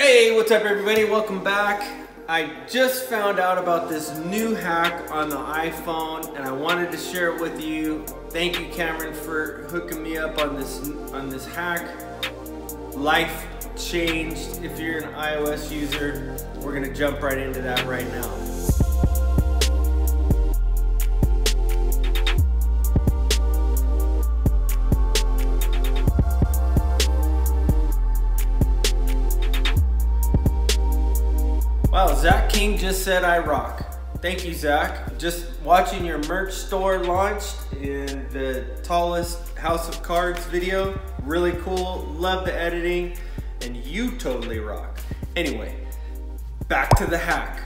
Hey, what's up everybody? Welcome back. I just found out about this new hack on the iPhone and I wanted to share it with you. Thank you Cameron for hooking me up on this on this hack. Life changed if you're an iOS user. We're gonna jump right into that right now. Wow, Zach King just said I rock. Thank you, Zach. Just watching your merch store launched in the tallest House of Cards video. Really cool. Love the editing. And you totally rock. Anyway, back to the hack.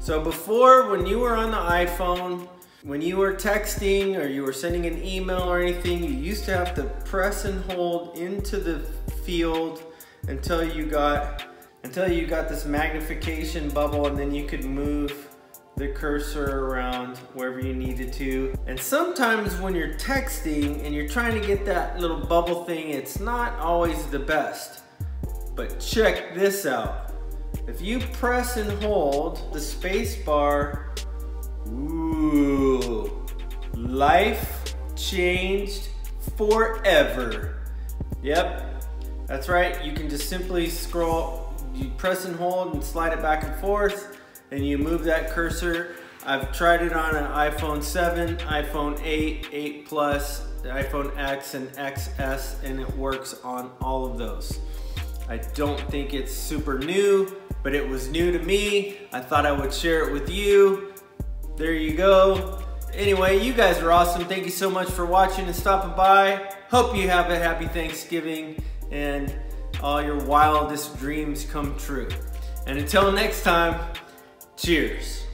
So before, when you were on the iPhone, when you were texting or you were sending an email or anything, you used to have to press and hold into the field until you got until you got this magnification bubble and then you could move the cursor around wherever you needed to. And sometimes when you're texting and you're trying to get that little bubble thing, it's not always the best. But check this out. If you press and hold the space bar, ooh, life changed forever. Yep, that's right. You can just simply scroll you press and hold and slide it back and forth and you move that cursor. I've tried it on an iPhone 7, iPhone 8, 8 Plus, iPhone X and XS and it works on all of those. I don't think it's super new, but it was new to me. I thought I would share it with you. There you go. Anyway, you guys are awesome. Thank you so much for watching and stopping by. Hope you have a happy Thanksgiving and all your wildest dreams come true. And until next time, cheers.